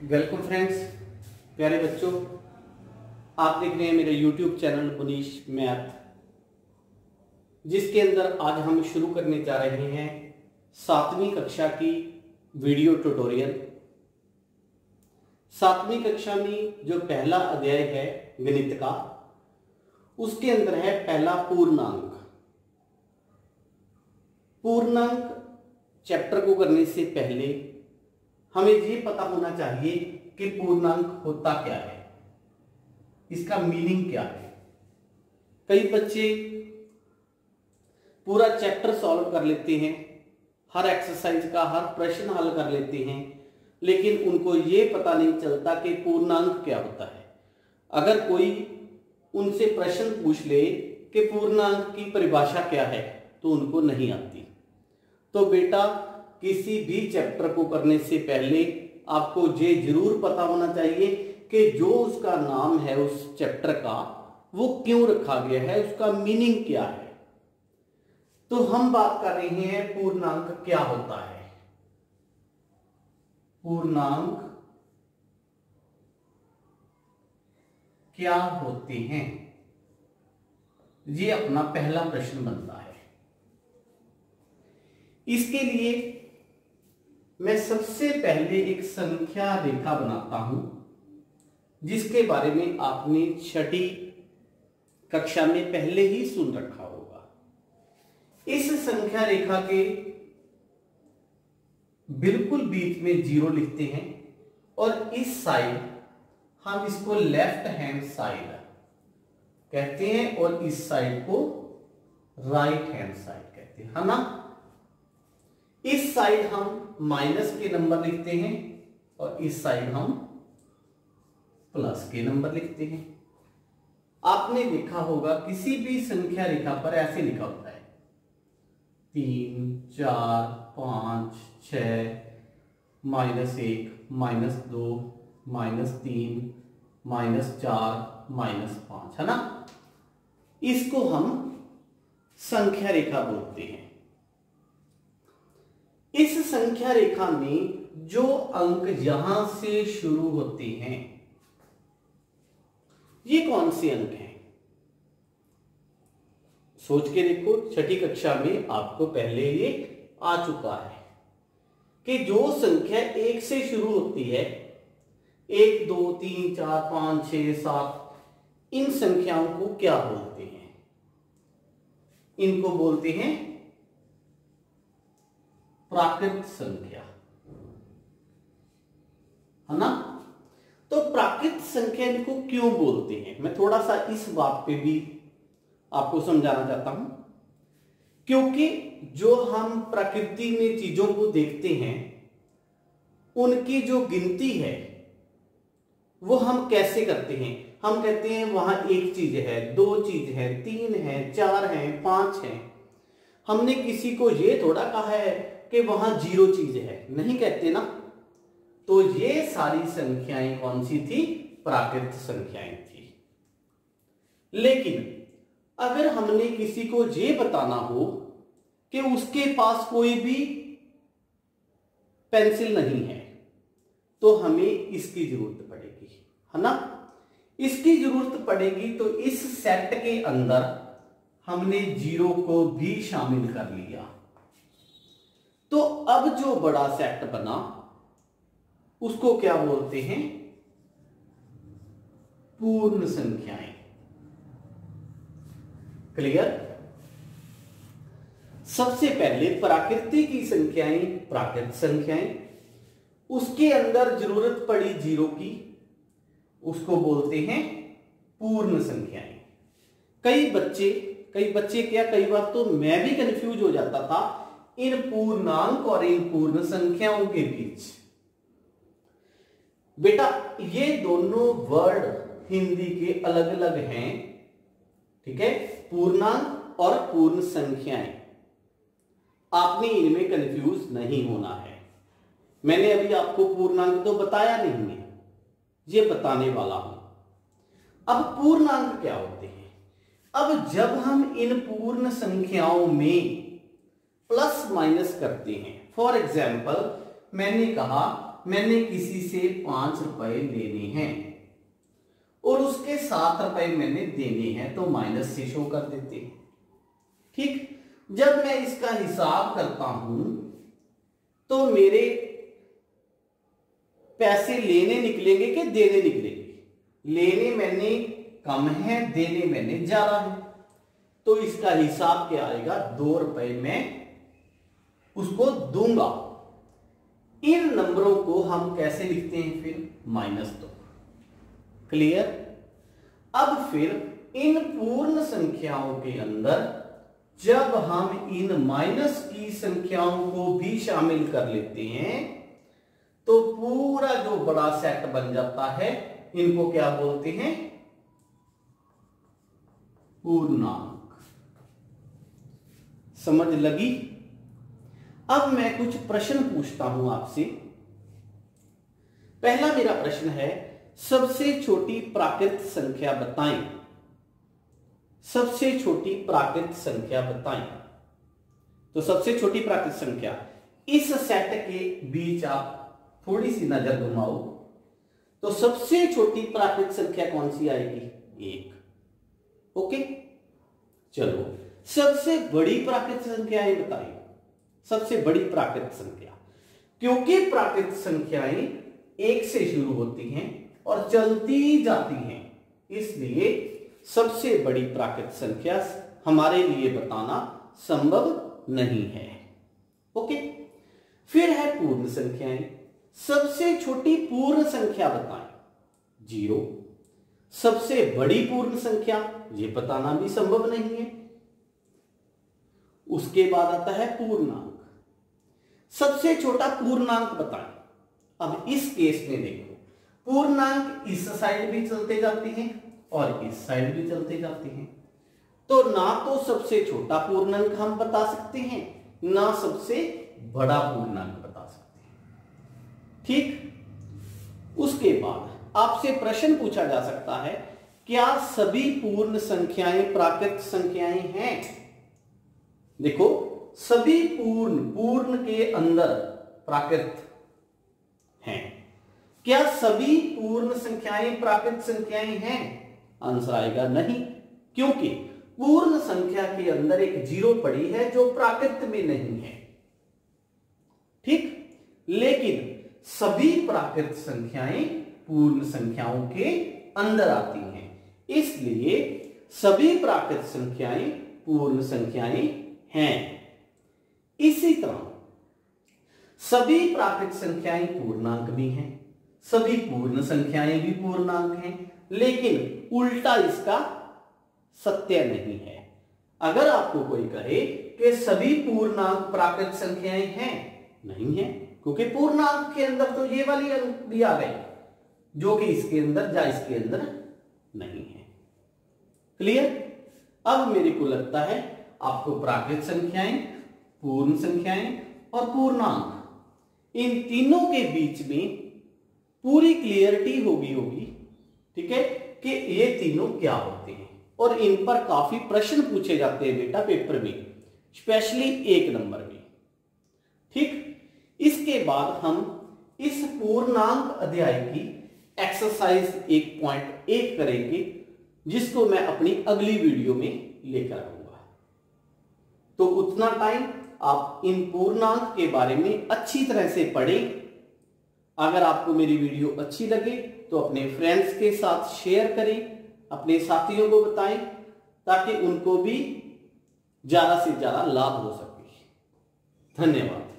Welcome friends प्यारे बच्चों, आप देख रहे हैं मेरे यूट्यूब चैनल मुनीश मैथ, जिसके अंदर आज हम शुरू करने जा रहे हैं सातवीं कक्षा की वीडियो ट्यूटोरियल सातवीं कक्षा में जो पहला अध्याय है गणित का, उसके अंदर है पहला पूर्णांक। पूर्णांक चैप्टर को करने से पहले हमें ये पता होना चाहिए कि पूर्णांक होता क्या है। इसका मीनिंग क्या है। कई बच्चे पूरा चैप्टर सॉल्व कर लेते हैं, हर एक्सरसाइज का, हर प्रश्न हल कर लेते हैं, लेकिन उनको ये पता नहीं चलता कि पूर्णांक क्या होता है। अगर कोई उनसे प्रश्न पूछ ले कि पूर्णांक की परिभाषा क्या है तो उनको नहीं आती। तो बेटा किसी भी चैप्टर को करने से पहले आपको ये ज़रूर पता होना चाहिए कि जो उसका नाम है उस चैप्टर का, वो क्यों रखा गया है, उसका मीनिंग क्या है। तो हम बात कर रहे हैं पूर्णांक क्या होता है। पूर्णांक क्या होते हैं? ये अपना पहला प्रश्न बनता है। इसके लिए मैं सबसे पहले एक संख्या रेखा बनाता हूँ, जिसके बारे में आपने छठी कक्षा में पहले ही सुन रखा होगा। इस संख्या रेखा के बिल्कुल बीच में ज़ीरो लिखते हैं और इस साइड हम इसको लेफ़्ट हैंड साइड कहते हैं और इस साइड को राइट हैंड साइड कहते हैं। है ना? साइड हम माइनस के नंबर लिखते हैं और इस साइड हम प्लस के नंबर लिखते हैं। आपने देखा होगा किसी भी संख्या रेखा पर ऐसे लिखा होता है। तीन, चार, पाँच छ माइनस एक, माइनस दो, माइनस तीन, माइनस चार, माइनस पाँच, है ना? इसको हम संख्या रेखा बोलते हैं। संख्या रेखा में जो अंक यहाँ से शुरू होते हैं, ये कौन से अंक हैं? सोच के देखो, छठी कक्षा में आपको पहले ये आ चुका है कि जो संख्या एक से शुरू होती है, एक, दो, तीन, चार, पाँच छ सात, इन संख्याओं को क्या बोलते हैं? इनको बोलते हैं प्राकृत संख्या। है ना? तो प्राकृत संख्या को क्यों बोलते हैं? मैं थोड़ा सा इस बात पे भी आपको समझाना चाहता हूँ। क्योंकि जो हम प्रकृति में चीज़ों को देखते हैं, उनकी जो गिनती है, वो हम कैसे करते हैं? हम कहते हैं वहाँ एक चीज़ है, दो चीज़ है, तीन है, चार है, पाँच है। हमने किसी को ये थोड़ा कहा है कि वहाँ ज़ीरो चीज़ है। नहीं कहते ना? तो ये सारी संख्याएँ कौन सी थी? प्राकृत संख्याएँ थी। लेकिन अगर हमने किसी को ये बताना हो कि उसके पास कोई भी पेंसिल नहीं है तो हमें इसकी ज़रूरत पड़ेगी, है ना? इसकी ज़रूरत पड़ेगी तो इस सेट के अंदर हमने ज़ीरो को भी शामिल कर लिया। तो अब जो बड़ा सेट बना, उसको क्या बोलते हैं? पूर्ण संख्याएँ। क्लियर सबसे पहले प्राकृतिक की संख्याएँ, प्राकृत संख्याएँ, उसके अंदर ज़रूरत पड़ी ज़ीरो की, उसको बोलते हैं पूर्ण संख्याएँ। कई बच्चे कई बच्चे क्या, कई बार तो मैं भी कंफ्यूज हो जाता था इन पूर्णांक और इन पूर्ण संख्याओं के बीच। बेटा, ये दोनों वर्ड हिंदी के अलग अलग हैं, ठीक है? पूर्णांक और पूर्ण संख्याएँ। आपने इनमें कंफ्यूज नहीं होना है। मैंने अभी आपको पूर्णांक तो बताया नहीं है, ये बताने वाला हूँ। अब पूर्णांक क्या होते हैं? अब जब हम इन पूर्ण संख्याओं में प्लस माइनस करते हैं। फॉर एग्ज़ाम्पल मैंने कहा, मैंने किसी से पाँच रुपए लेने हैं और उसके सात रुपए मैंने देने हैं तो माइनस से शो कर देते हैं। ठीक? जब मैं इसका हिसाब करता हूँ तो मेरे पैसे लेने निकलेंगे कि देने निकलेंगे? लेने मैंने कम है, देने मैंने ज़्यादा है। तो इसका हिसाब क्या आएगा? दो रुपए में उसको दूँगा। इन नंबरों को हम कैसे लिखते हैं फिर? माइनस दो। क्लियर? अब फिर इन पूर्ण संख्याओं के अंदर जब हम इन माइनस की संख्याओं को भी शामिल कर लेते हैं तो पूरा जो बड़ा सेट बन जाता है, इनको क्या बोलते हैं? पूर्णांक। समझ लगी? अब मैं कुछ प्रश्न पूछता हूँ आपसे। पहला मेरा प्रश्न है, सबसे छोटी प्राकृत संख्या बताएँ। सबसे छोटी प्राकृत संख्या बताएँ। तो सबसे छोटी प्राकृत संख्या, इस सेट के बीच आप थोड़ी सी नज़र घुमाओ। तो सबसे छोटी प्राकृत संख्या कौन सी आएगी? एक। ओके? चलो। सबसे बड़ी प्राकृत संख्या है बताइए। सबसे बड़ी प्राकृत संख्या। क्योंकि प्राकृत संख्याएँ एक से शुरू होती हैं और चलती जाती हैं, इसलिए सबसे बड़ी प्राकृत संख्या हमारे लिए बताना संभव नहीं है। ओके? फिर है पूर्ण संख्याएँ। सबसे छोटी पूर्ण संख्या बताएँ। ज़ीरो। सबसे बड़ी पूर्ण संख्या यह बताना भी संभव नहीं है। उसके बाद आता है पूर्णांक। सबसे छोटा पूर्णांक बताएँ। अब इस केस में देखो। पूर्णांक इस साइड भी चलते जाते हैं और इस साइड भी चलते जाते हैं। तो ना तो सबसे छोटा पूर्णांक हम बता सकते हैं, ना सबसे बड़ा पूर्णांक बता सकते हैं। ठीक? उसके बाद आपसे प्रश्न पूछा जा सकता है, क्या सभी पूर्ण संख्याएँ प्राकृत संख्याएँ हैं? देखो सभी पूर्ण पूर्ण के अंदर प्राकृत हैं। क्या सभी पूर्ण संख्याएँ प्राकृत संख्याएँ हैं? आंसर आएगा नहीं, क्योंकि पूर्ण संख्या के अंदर एक ज़ीरो पड़ी है जो प्राकृत में नहीं है। ठीक? लेकिन सभी प्राकृत संख्याएँ पूर्ण संख्याओं के अंदर आती हैं। इसलिए सभी प्राकृत संख्याएँ पूर्ण संख्याएँ हैं। इसी तरह, सभी प्राकृत संख्याएँ पूर्णांक भी हैं, सभी पूर्ण संख्याएँ भी पूर्णांक हैं, लेकिन उल्टा इसका सत्य नहीं है। अगर आपको कोई कहे कि सभी पूर्णांक प्राकृत संख्याएँ हैं, नहीं है, क्योंकि पूर्णांक के अंदर तो ये वाली अंक आ गई जो कि इसके अंदर या इसके अंदर नहीं है। क्लियर अब मेरे को लगता है आपको प्राकृत संख्याएँ पूर्ण संख्याएँ और पूर्णांक। इन तीनों के बीच में पूरी क्लियरिटी होगी होगी, ठीक है, कि ये तीनों क्या होते हैं। और इन पर काफ़ी प्रश्न पूछे जाते हैं बेटा पेपर में स्पेशली एक नंबर में। ठीक, इसके बाद हम इस पूर्णांक अध्याय की एक्सरसाइज एक पॉइंट एक करेंगे, जिसको मैं अपनी अगली वीडियो में लेकर आऊँगा। तो उतना टाइम आप इन पूर्णांक के बारे में अच्छी तरह से पढ़ें। अगर आपको मेरी वीडियो अच्छी लगे तो अपने फ्रेंड्स के साथ शेयर करें, अपने साथियों को बताएँ, ताकि उनको भी ज़्यादा से ज़्यादा लाभ हो सके। धन्यवाद।